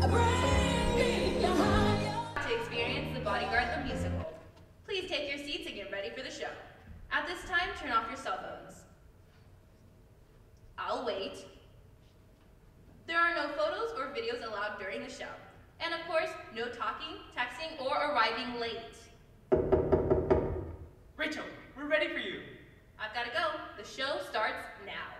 To experience The Bodyguard the musical. Please take your seats and get ready for the show. At this time, turn off your cell phones. I'll wait. There are no photos or videos allowed during the show. And of course, no talking, texting, or arriving late. Rachel, we're ready for you. I've gotta go. The show starts now.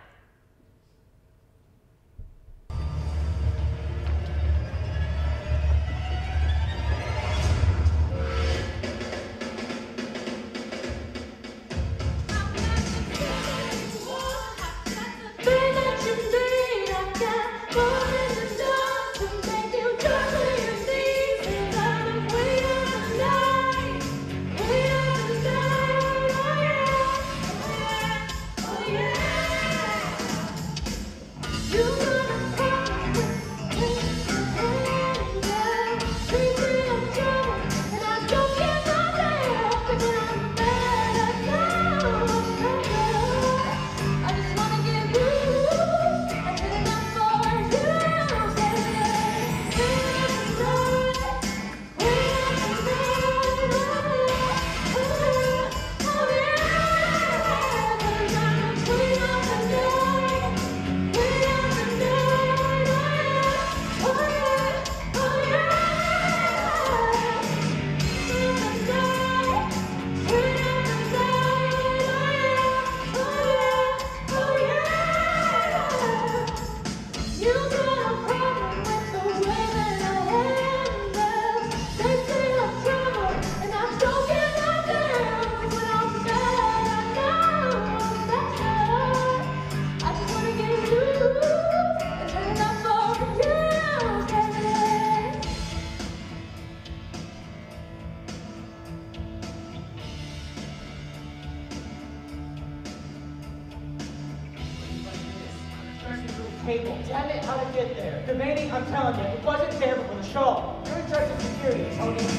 Cable. Damn it, how'd I get there? Debating, I'm telling you, it wasn't fair for the show. You're in charge of security, Tony.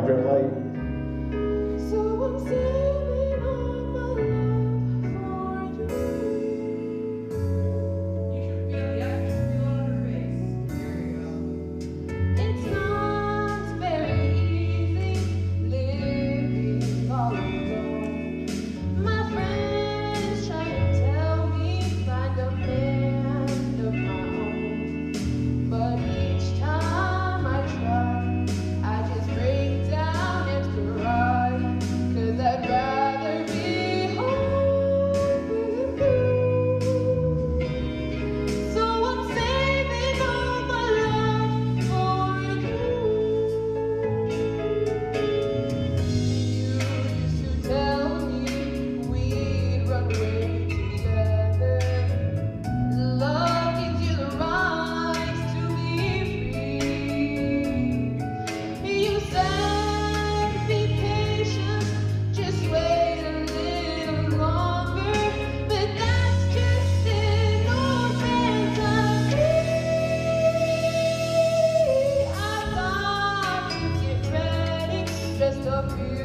hydrant light. So disappear